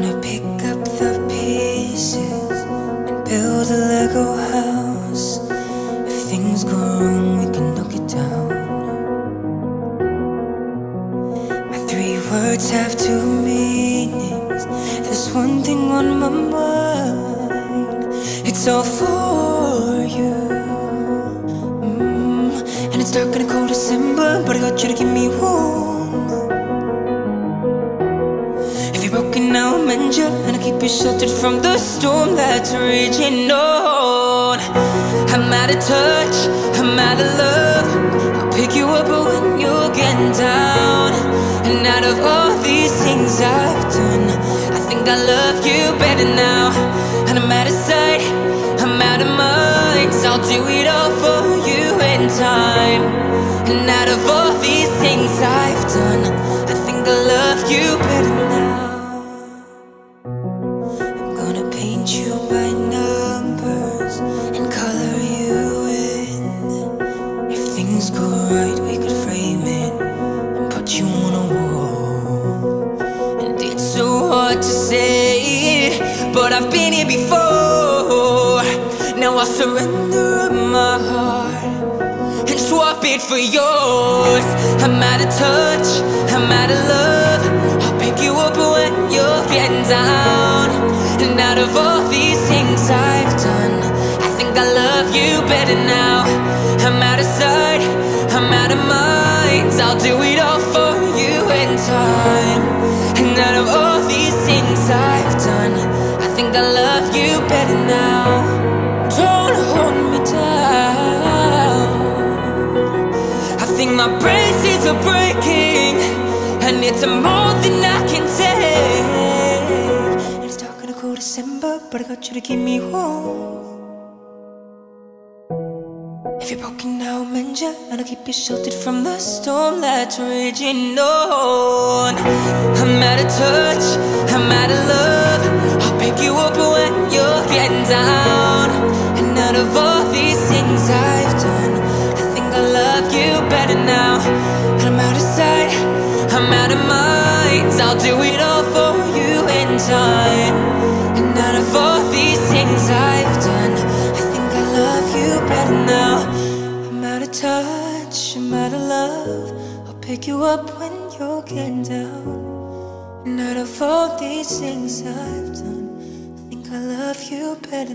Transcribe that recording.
gonna pick up the pieces and build a Lego house. If things go wrong, we can knock it down. My three words have two meanings. There's one thing on my mind. It's all for you. Mm. And it's dark and cold December, but I got you to give me warm. You sheltered from the storm that's raging on. I'm out of touch, I'm out of love. I'll pick you up when you're getting down. And out of all these things I've done, I think I love you better now. And I'm out of sight, I'm out of mind. So I'll do it all for you in time. And out of all these things I've done, I think I love you better now. But I've been here before. Now I surrender my heart and swap it for yours. I'm out of touch, I'm out of love. You better now. I'm out of sight, I'm out of mind. I'll do it all for you in time. And out of all these things I've done, I think I love you better now. Don't hold me down. I think my braces are breaking, and it's more than I can take. It's dark and cold December, but I got you to keep me warm. If you're broken, I'll mend you, and I'll keep you sheltered from the storm that's raging on. I'm out of touch, I'm out of love. I'll pick you up when you're getting down. And out of all these things I've done, I think I love you better now. And I'm out of sight, I'm out of mind. I'll do it all for you in time. Love. I'll pick you up when you're getting down. And out of all these things I've done, I think I love you better